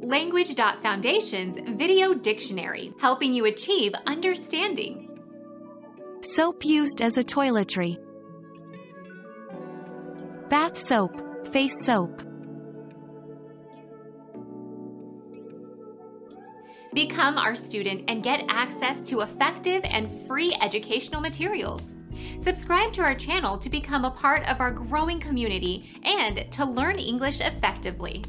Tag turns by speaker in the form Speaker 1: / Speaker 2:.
Speaker 1: Language.Foundation's Video Dictionary, helping you achieve understanding.
Speaker 2: Soap used as a toiletry.
Speaker 3: Bath soap, face soap.
Speaker 1: Become our student and get access to effective and free educational materials. Subscribe to our channel to become a part of our growing community and to learn English effectively.